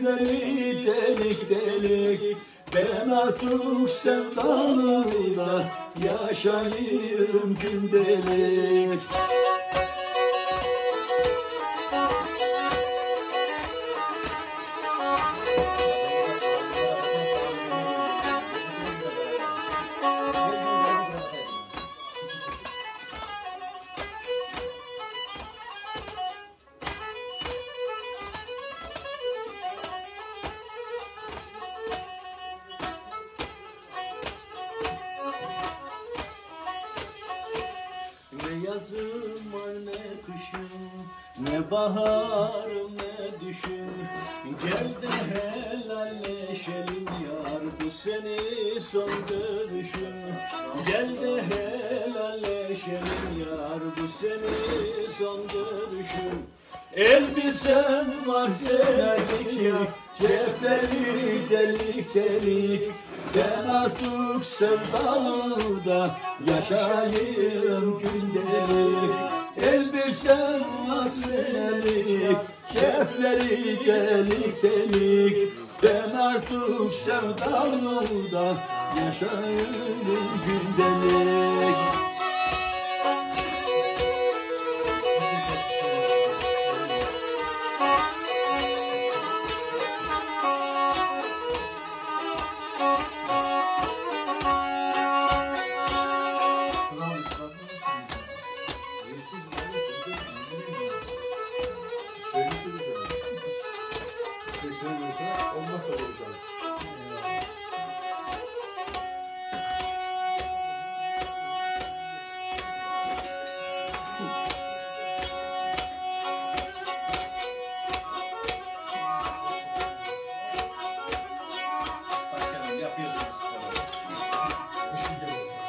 Cepleri delik delik ben artık sevdalıda yaşayırım gündelik Delik delik Ben artık sevdalıda Yaşayayım gündelik. Elbisen var senelik Cepleri delik delik. Ben artık sevdalıda Yaşayayım gündelik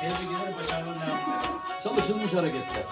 Sevgileri başarılı ne yapıyor? Çalışılmış hareketler.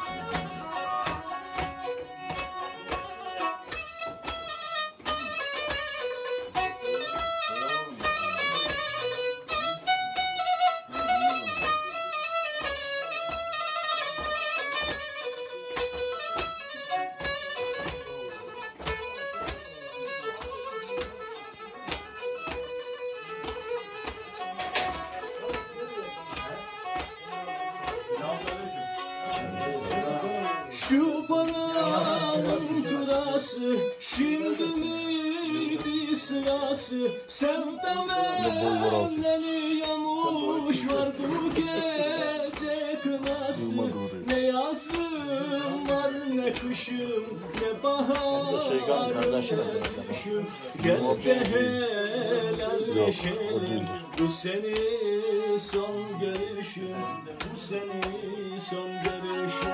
Seni son görüşüm Bu seni son görüşüm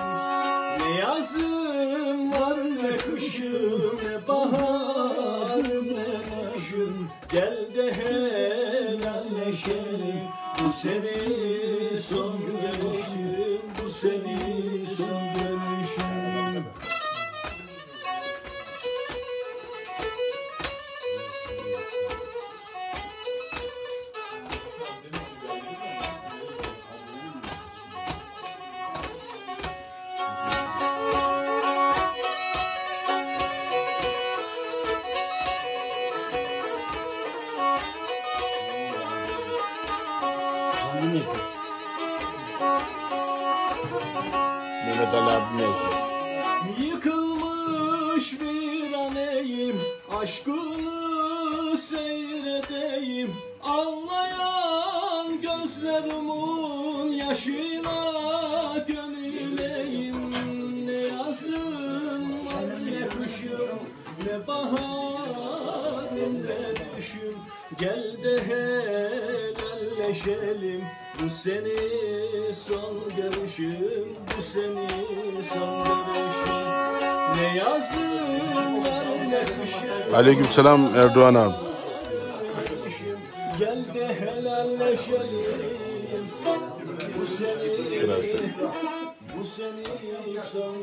Ne yazım var ne kışım Ne baharım ne kışım Gel de helalleşelim Bu seni gözlerimin yaşıyla gömüleyim Ne yazım var ne kışım Ne baharım ne düşüm Gel de helalleşelim Bu seni son görüşüm Bu seni son görüşüm. Ne yazım var ne kışım Aleykümselam Erdoğan abi. Gel de helalleşelim Biraz da. Bu seni son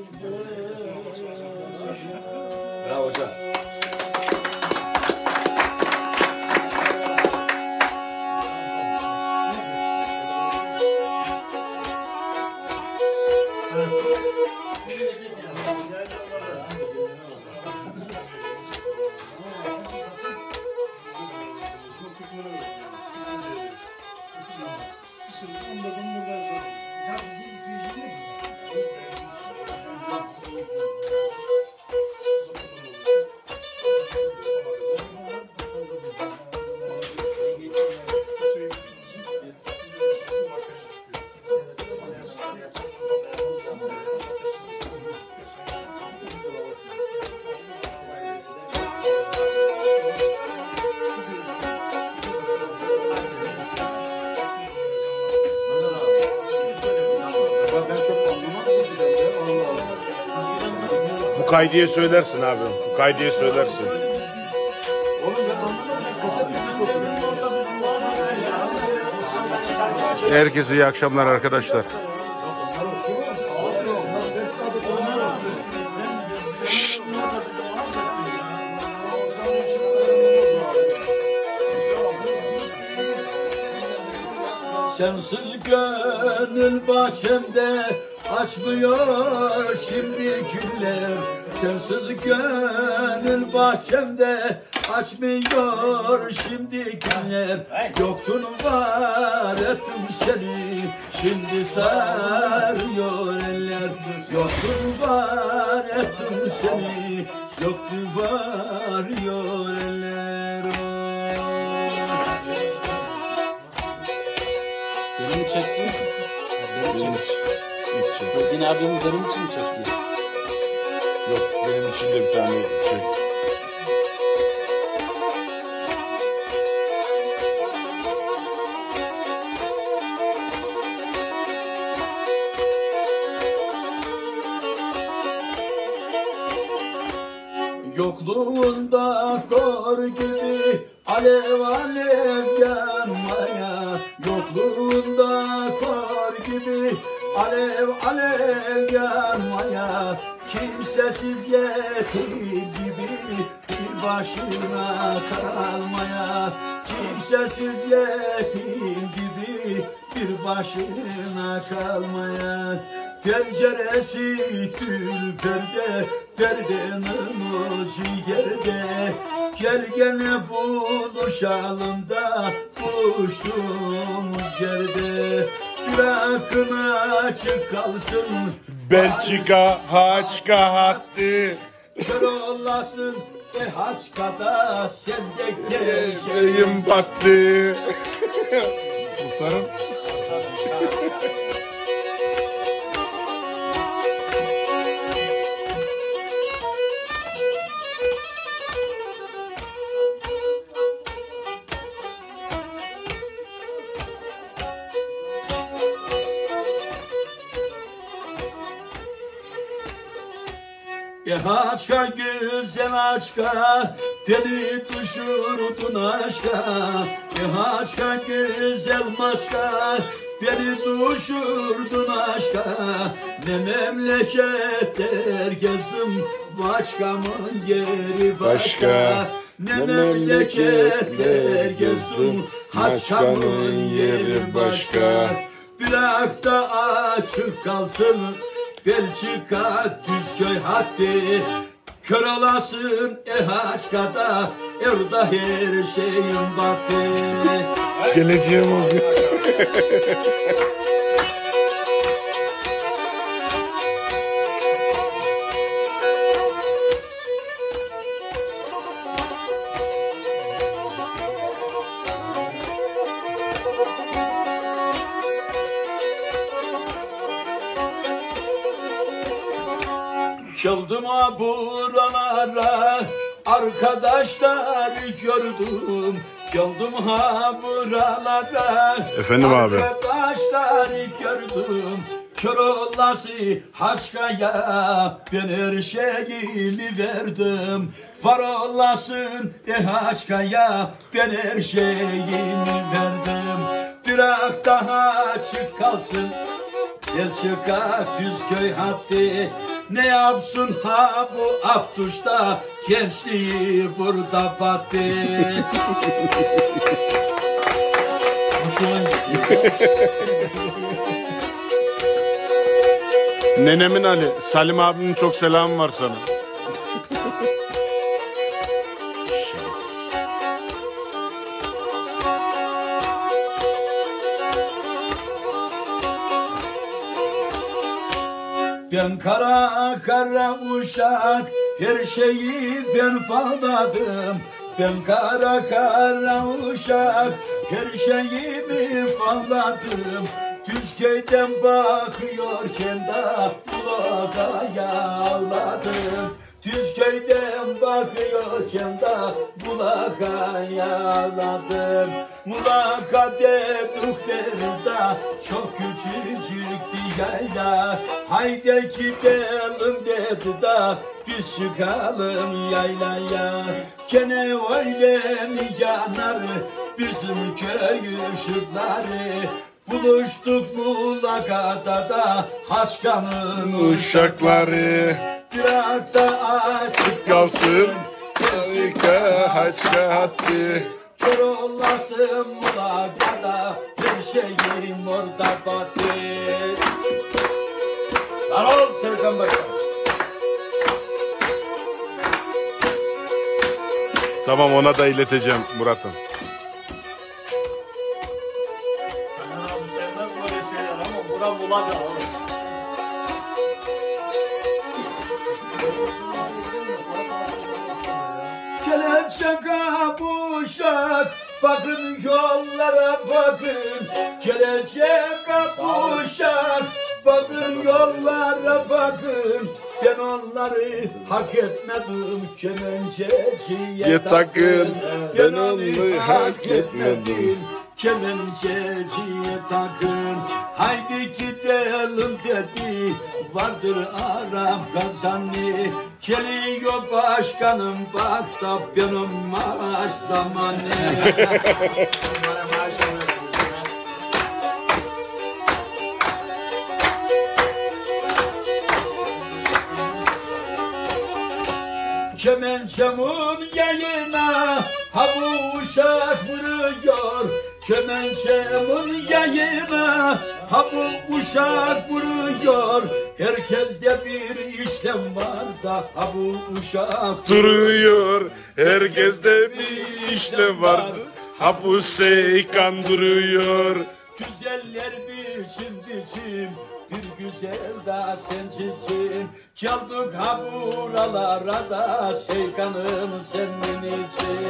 kaydiye söylersin abi. Bu kaydiye söylersin. Herkese iyi akşamlar arkadaşlar. Sensiz gönül bahçemde açmıyor şimdi güller. Sensiz gönül bahçemde açmıyor şimdi güller. Yoktun var ettim seni şimdi sarıyor eller. Yoktun var ettim seni yoktun varıyor eller. Beni mi çektin? Beni çektin? Hazin abim benim için mi çekti? Yok benim için de bir tane şey. Yokluğunda kor gibi alev alev yanmaya Yokluğunda kor gibi alev alev yanmaya Kimsesiz yetim gibi bir başına kalmaya. Kimsesiz yetim gibi bir başına kalmaya. Penceresi tül perde, perdenin ucu yerde. Gel gene buluşalım da buluştuğumuz yerde Bırakın açık kalsın Belçika haçka hattı. Kör olasın e haçkada sen de gel Şeyim battı. Muhtarım. E haçka güzel aşka Beni düşürdün aşka. E haçka güzel maşka Beni düşürdün aşka. Ne memleketler gezdim Başkamın yeri başka, Başka. Ne Ne memleketler gezdim Haçkamın yeri başka. Bırak da açık kalsın Belçika Düzköy hattı Kör olasın e haçkada Erda her şeyin battı Geleceğim o ha buralara? Arkadaşlar gördüm. Geldim ha buralara? Efendim abi. Arkadaşlar gördüm. Kör olası haçkaya ben her şeyimi verdim. Var olasın e haçkaya ben her şeyimi verdim. Bırak daha çık kalsın. Gel çıkar köy hattı Ne yapsın ha bu Abduş'ta Gençliği burada battı. Nenemin Ali. Salim abinin çok selamı var sana. Ben kara kara uşak her şeyi ben bağladım. Ben kara kara uşak her şeyimi bağladım. Düzköy'den bakıyorken de bulakaya ağladım Düzköy'den bakıyorken de bulakaya ağladım Mulaka deduk derda çok küçücük bir yayla Haydi gidelim dedi da biz çıkalım yaylaya Gene öyle mi yanar bizim köy ışıkları Buluştuk mulakada da Haçkan'ın Uşakları Bırak da açık kalsın. Harika haçka hattı. Kör olasın mulakada Her şeyim orada battı Lan ol Serkan Başkan Tamam ona da ileteceğim Murat'ım. Kapuşak Bakın yollara bakın. Kelepçe kapuşak Bakın yollara bakın. Ben onları hak etmedim. Kemenceciye Ye takın, Ben onu hak etmedim. Kemenceciye takın. Haydi gidelim dedi. Vardır Arap kazanı Geliyor başkanım bak benim maaş zamanı Bunlara maaş. Kemençemin yayına ha bu uşak vuruyor Kemençemin yayına ha bu uşak vuruyor Herkeste bir işlem var da ha bu uşak Duruyor. Herkeste bir işlem vardı. Hapus seykan duruyor. Güzeller biçim biçim bir güzel da sen çiçeğim Çaldık ha buralara da şeykanım senin için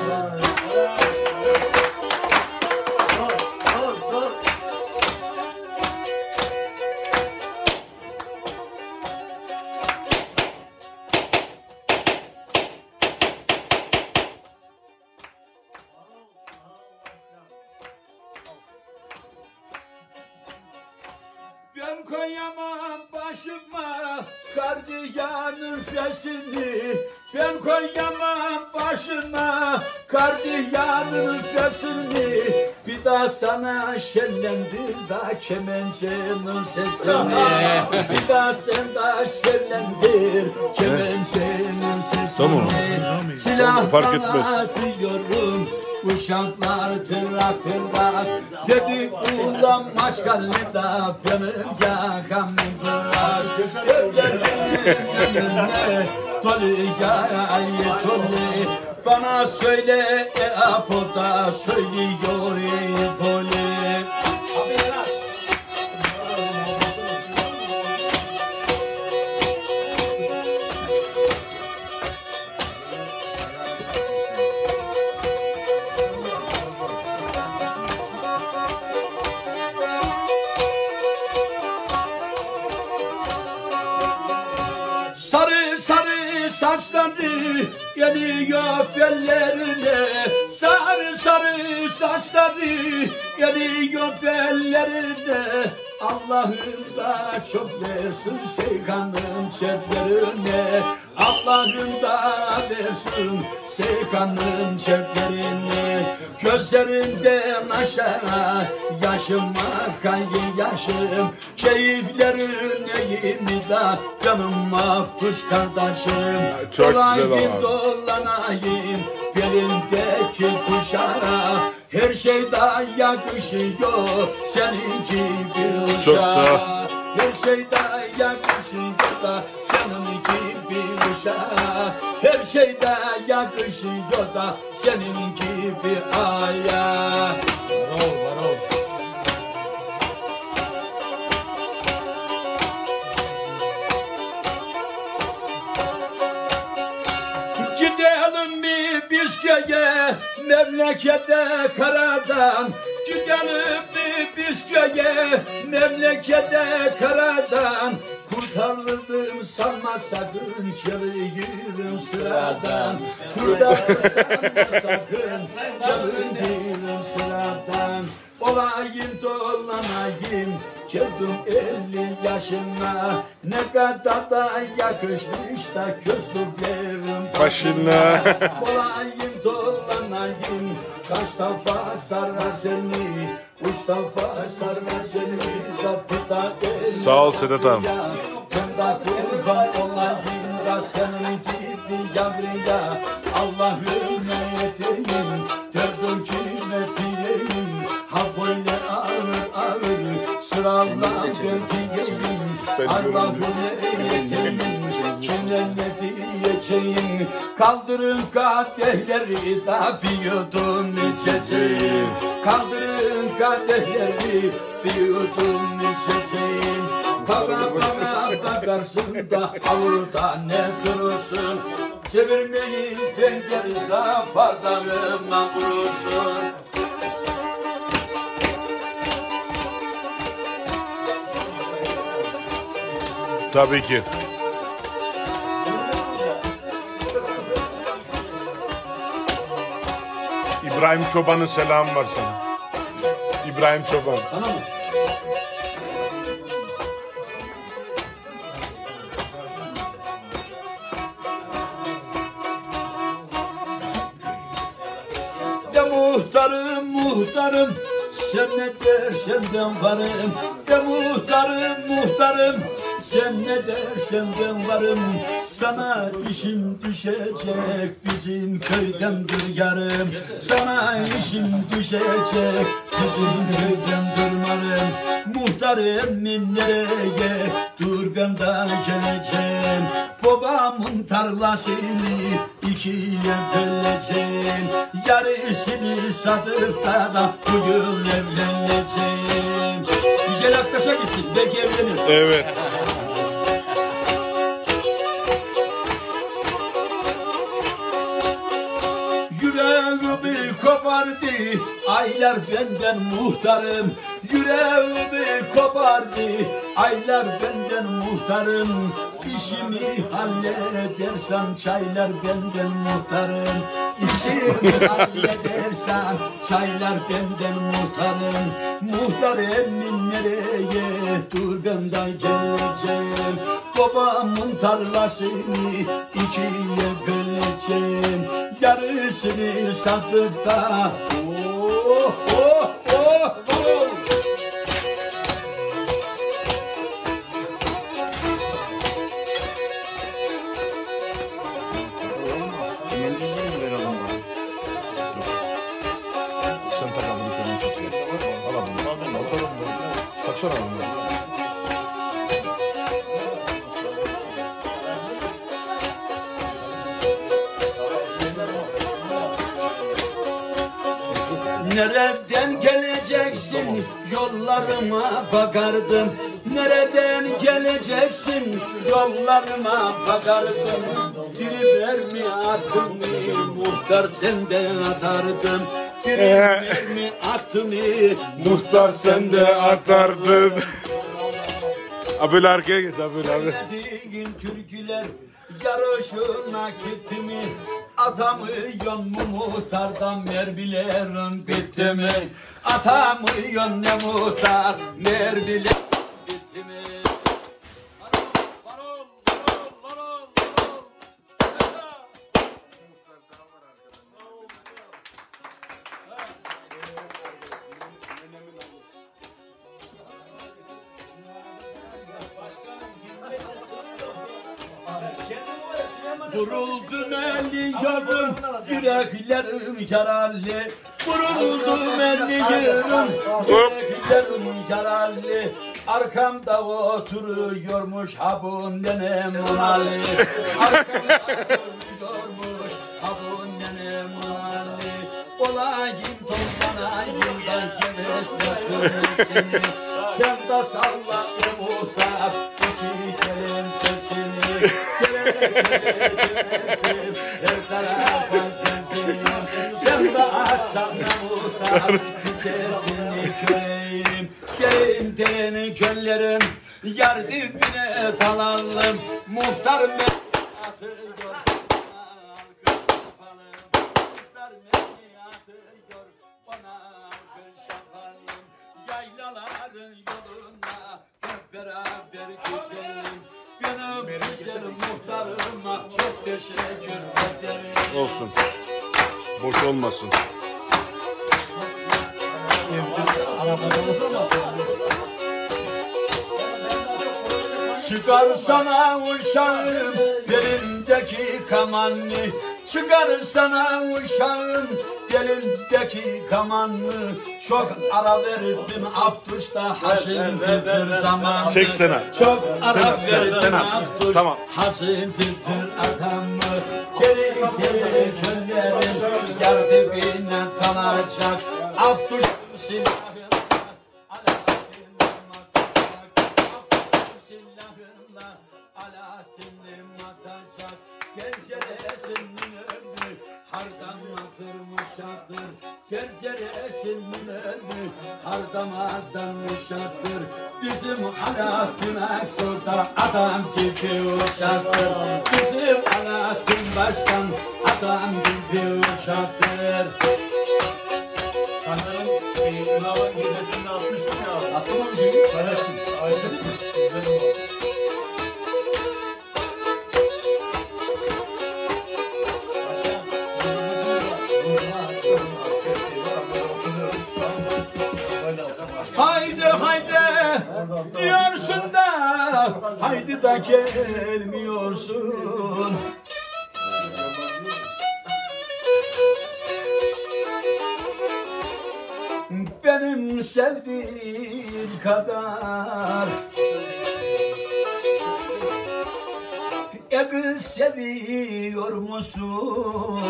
sesini Bir daha sana şenlendir da kemençenin sesini Bir daha sen daha şenlendir kemençenin sesini Tamam. Silahtan fark etmez. atıyorum Uşaklar tırak tırak Dedi ulan maşgalli da Benim yakam kırar Gözlerimin önünde Toli yayı toli Bana söyle e apoda Söylüyor e poli saçları geliyor bellerine Sarı sarı saçları geliyor bellerine Allah'ım da çok versin şeykanın ceplerine Allah'ım da versin şeykanın ceplerine Gözlerinden aşağı yaşım akayı yaşım Keyiflerine da canım maftuş kardeşim. Çok Dolayım dolanayım belindeki kuşara Her şey daha yakışıyor seninki bir Çok sağ Her şey daha yakışıyor da seninki bir uşağa Her şey daha yakışıyor da seninki bir aya Gidelim bir biz köye memlekete karadan. Gidelim bir biz köye memlekete karadan Kurtarıldım sanma sakın Çeligirim sıradan. Kurtarıldım sanma sakın Çeligirim sıradan. Olayım dolanayım Geldim elli yaşına. Ne kadar da yakışmış da közlüklerim Başına. Olayım dolanayım Kaç defa sarar seni Sağ ol Sedat ya. Ben de Kimle ne diyeceğim Kaldırın kadehleri da bir yudum içeceğim. Kaldırın kadehleri bir yudum içeceğim. Bana bana bakarsın da avluda ne durursun? Çevirmeyin pencerede pazarıma vurursun. Tabii ki. İbrahim Çoban'ın selamı var sana. İbrahim Çoban. Tamam mı? De muhtarım muhtarım sen ne dersen ben varım De muhtarım muhtarım sen ne dersen ben varım Sana işim düşecek bizim köydendir yarım. Sana işim düşecek bizim köydendir marım. Muhtarım nereye? Dur ben de geleceğim. Babamın tarlasını ikiye böleceğim. Yarısını satıp da da bugün evleneceğim. Güzel Aktaş'a gitsin belki evlenir. Evet. Kopardı aylar benden muhtarım Yüreğimi kopardı. Aylar benden muhtarım İşimi halledersem çaylar benden muhtarım İşimi halledersem çaylar benden muhtarım Muhtarım nereye? Dur ben geleceğim. Babamın tarlasını ikiye böleceğim. Yarısını satıp da oh, oh, oh, oh. Yollarıma bakardım. Nereden geleceksin? Yollarıma bakardım. Biri mi atımı muhtar senden atardım. Biri mi atımı Muhtar sen de atardın. Abi arkaya geç abi abi. Söylediğin türküler yarışına gitti mi? Atamıyor mu muhtardan mermilerin bitti mi? Atamıyor ne muhtar mermiler Vuruldum eliyorum yüreklerim yaralli Vuruldum eliyorum yüreklerim yaralli Arkamda oturuyormuş habun nenem onali Arkamda oturuyormuş habun nenem onali Olayım toplanayım da heveslendim seni Sen de salla o her tarafa Sen de açsan da muhtar sesini köyüm Gelin tenin köllerin yar dibine dalalım Muhtar beni atıyor bana alkış yapalım Yaylaların yoluna hep beraber gidelim muhtarıma çok teşekkür ederim Olsun. Boş olmasın. Çıkar sana uşağım belindeki kamanlı Çıkar sana uşağım belindeki kamanlı Çok ara verdim Abduş'ta haşintidir zamanı Çeksene. Çok ara Sen- sen- verdim sen- Abduş tamam. haşintidir adamı Geri geri köllerin yar dibine kalacak Abduş matacak silahınla Penceresinin önü hardama kırmışadır Penceresinin önü hardama danmışadır Bizim Alaaddin Aksu'da adam gibi uşaktır Bizim Alaaddin Başkan adam gibi uşaktır Kanların e, Ünal'ın gecesinde atmıştım ya. Attım onu diyor. Paylaştım. Aynen. Haydi da gelmiyorsun. Benim sevdiğim kadar E kız seviyor musun?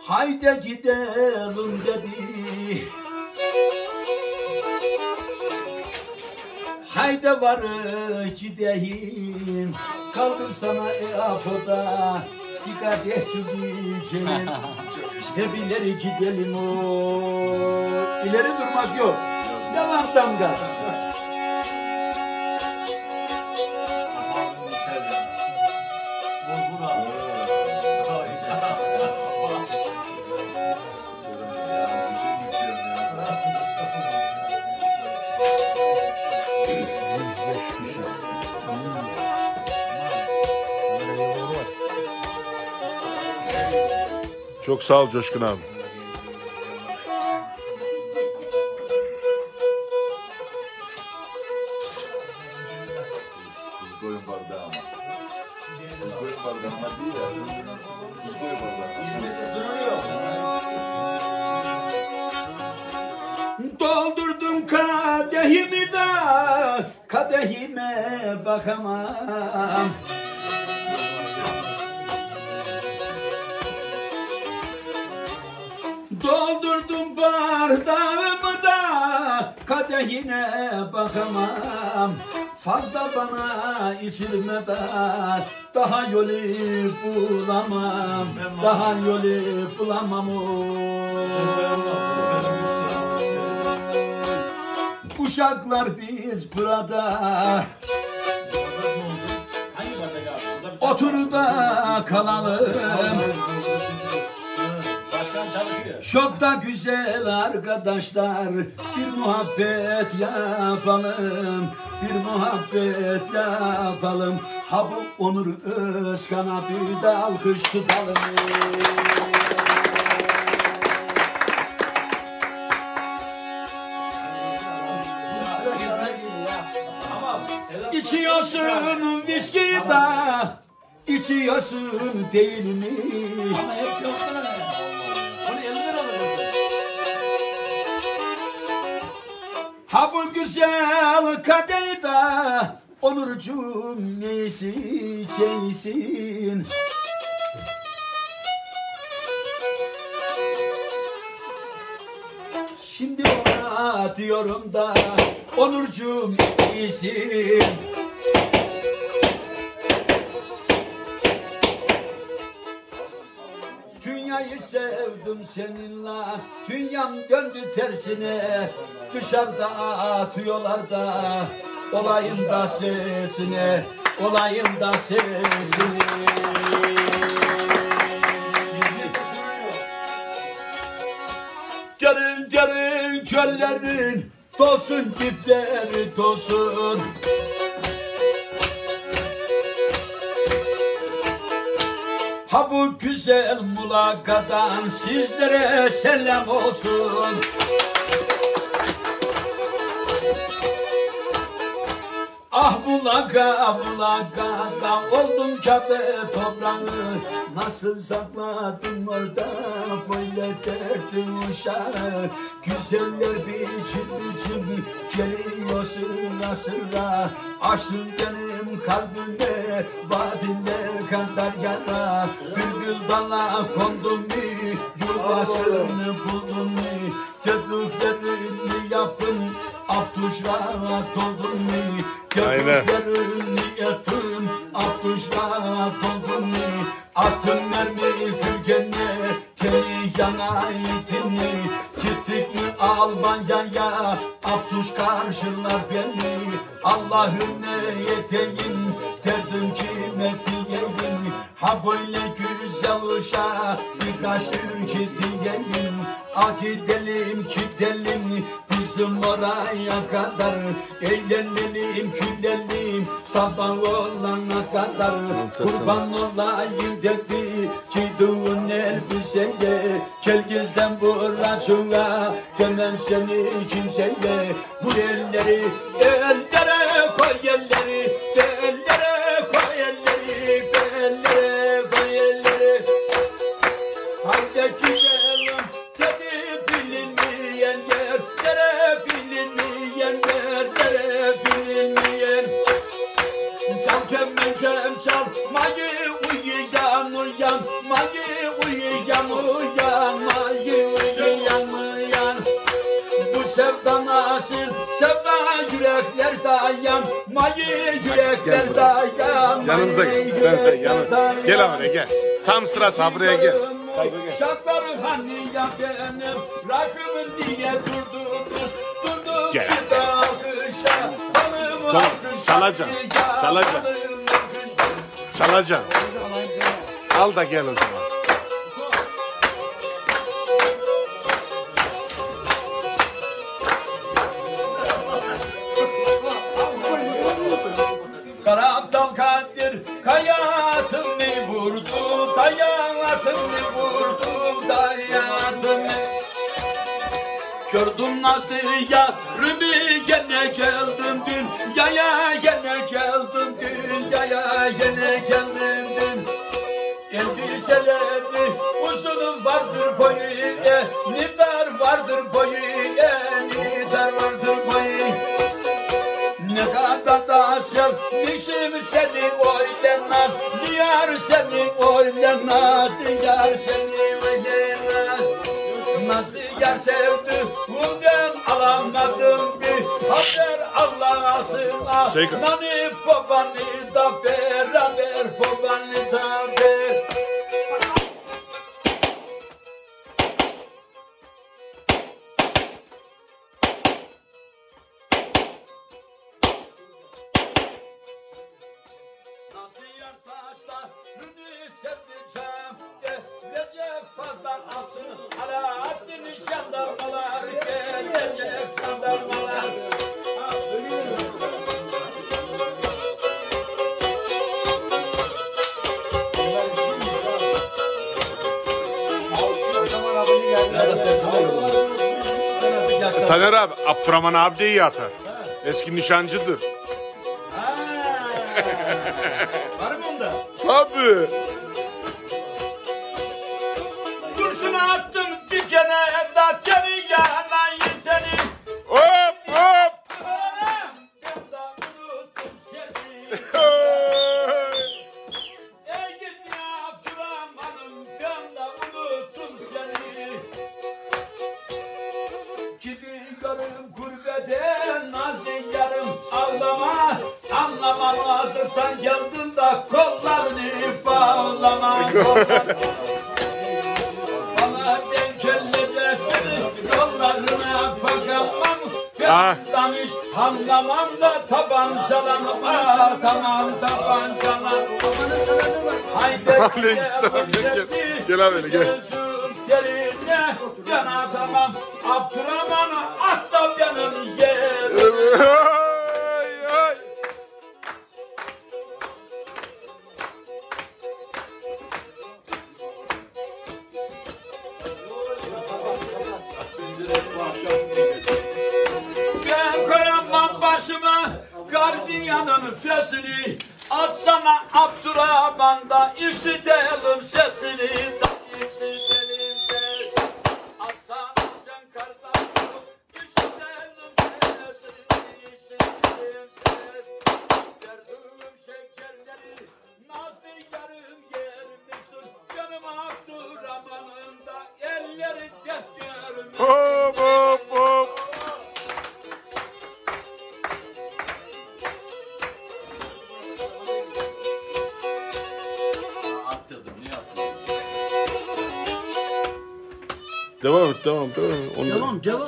Haydi gidelim dedi Haydi var gideyim. Kaldır sana e afoda. Bir kadeh içelim Hep ileri gidelim o. İleri durmak yok. Devam damga Çok sağ ol Coşkun abi. Tuz koyun bardağı ama. Tuz koyun bardağı ama değil ya. Tuz koyun bardağı. Doldurdum kadehimi de kadehime bakamam. Bardağımı da kadehine bakamam. Fazla bana içirme de daha yolu bulamam. Daha yolu bulamam. Uşaklar biz burada Otur da kalalım Başkan çalışıyor. Çok da güzel arkadaşlar Bir muhabbet yapalım Bir muhabbet yapalım Ha bu Onur Özkan'a bir de alkış tutalım İçiyorsun Viski da içiyorsun değil mi? Ama hep yok sana Ha bu güzel kadehda onurcuğum neyisi içeysin? Şimdi ona diyorum da onurcuğum iyisin. Dünyayı sevdim seninle. Dünyam döndü tersine. Dışarıda atıyorlar da Olayım da sesine Olayım da sesine. Gelin gelin çöllerin Dolsun dipleri dolsun Bu güzel mulakadan sizlere selam olsun. Ah mulaka mulakada oldum Kabe toprağı. Nasıl sakladın orada böyle derdi uşağı Güzeller biçim biçim geliyorsun asırla. Açtın benim kalbime vadiler kadar yara. Bülbül dala kondum mu yuvasını buldun mu Dediklerini yaptın Abduşla doldun mu Aynen. Dediklerini yaptın Abduşla doldun mu Atın mermi gülgene Teni yana itini Gittik mi Albanya'ya Abduş karşılar beni. Allah'ım ne yeteyim Derdim kime diyeyim? Ha böyle güzel uşa Birkaç türkü diyeyim. A gidelim gidelim Bizim oraya kadar Eğlenelim gülelim Sabah olana kadar Kurban olayım dedi Giydiğin elbiseye Gel gizlen buracığa Demem seni kimseye Bu elleri Ellere koy elleri yürekler dayan mayı yürekler dayan Yanımıza gel. Sen sen yanı. Gel Amre gel. Tam sıra Sabri'ye gel. Kaybı gel. Şartlar hani ya benim Rakımın niye durdunuz Durduk Gel. bir alkışa Balım Tamam, çalacağım, çalacağım. Çalacaksın. Al da gel o zaman. Gördüm nazlı yarımı Gene geldim dün. Yaya gene geldim dün. Yaya gene geldim dün. Elbiseleri uzun vardır boyu e, Nasıl yer sevdiğimden alamadım bir haber Allah'ısına Şey- Nani babanı da Taner abi, Abdurrahman abi de iyi atar. Eski nişancıdır. Ha. Var mı onda? Tabii.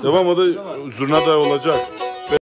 Devam o da zurna da olacak.